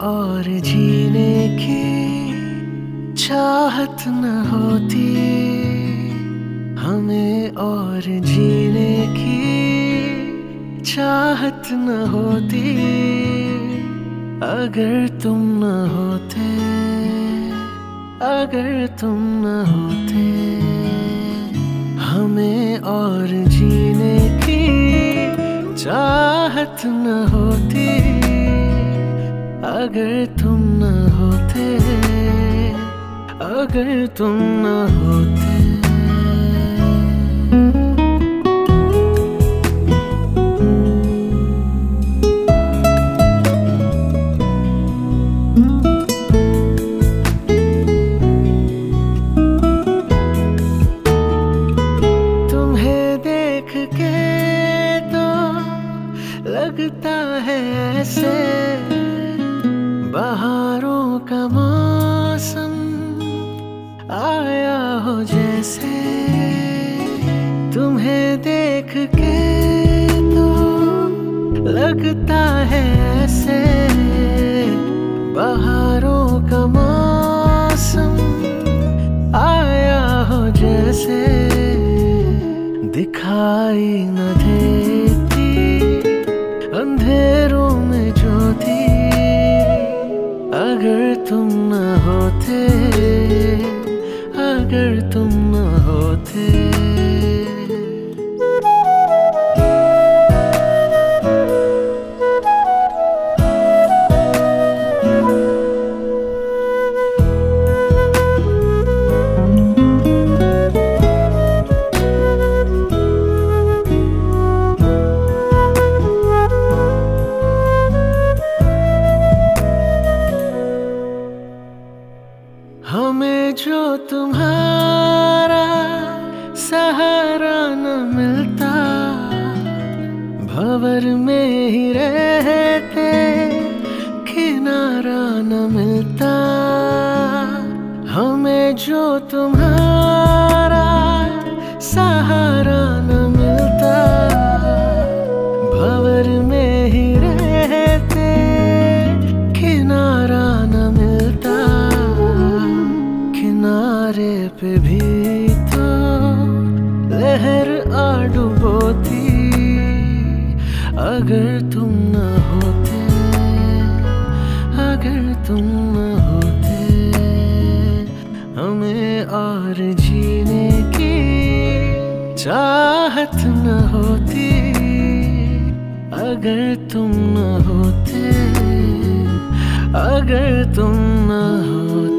और जीने की चाहत न होती। हमें और जीने की चाहत न होती। अगर तुम न होते, अगर तुम न होते। हमें और जीने की चाहत न होती। अगर तुम न होते अगर तुम न होते। तो लगता है ऐसे बहारों का मौसम आया हो जैसे, तुम्हें देख के तो लगता है ऐसे। बहारों का मौसम आया हो जैसे, दिखाई न देती तुम न होते। भवर में ही रहते, किनारा न मिलता। हमें जो तुम्हारा सहारा न मिलता। भवर में ही रहते, किनारा न मिलता। किनारे पे भी तो लहर आ डुबोती अगर तुम न होते, अगर तुम न होते, हमें और जीने की चाहत न होती। अगर तुम न होते, अगर तुम न होते